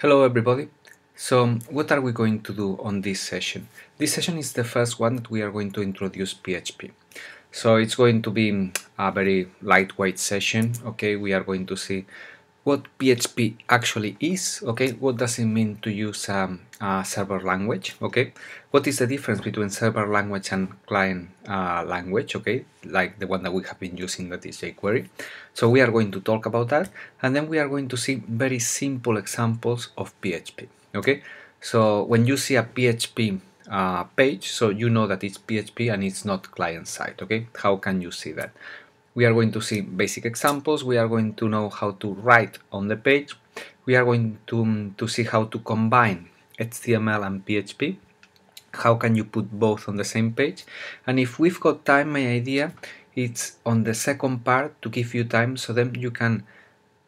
Hello everybody. So what are we going to do on this session? This session is the first one that we are going to introduce PHP. So it's going to be a very lightweight session. Okay, we are going to see what PHP actually is, okay, what does it mean to use um, a server language, okay, what is the difference between server language and client uh, language, okay, like the one that we have been using that is jQuery. So we are going to talk about that and then we are going to see very simple examples of PHP, okay. So when you see a PHP uh, page, so you know that it's PHP and it's not client side, okay, how can you see that? We are going to see basic examples. We are going to know how to write on the page. We are going to, to see how to combine HTML and PHP. How can you put both on the same page? And if we've got time, my idea it's on the second part to give you time so then you can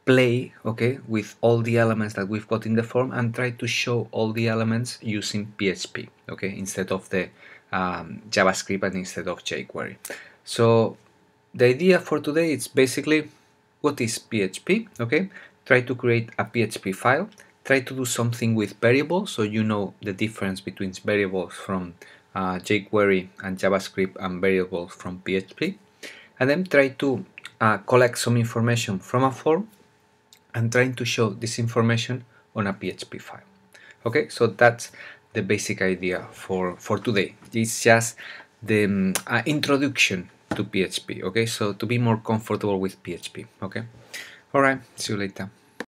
play okay with all the elements that we've got in the form and try to show all the elements using PHP okay instead of the um, JavaScript and instead of jQuery so the idea for today is basically what is PHP, okay? Try to create a PHP file, try to do something with variables so you know the difference between variables from uh, jQuery and JavaScript and variables from PHP and then try to uh, collect some information from a form and trying to show this information on a PHP file. Okay, so that's the basic idea for, for today. It's just the um, uh, introduction to PHP okay? So to be more comfortable with PHP okay? All right see you later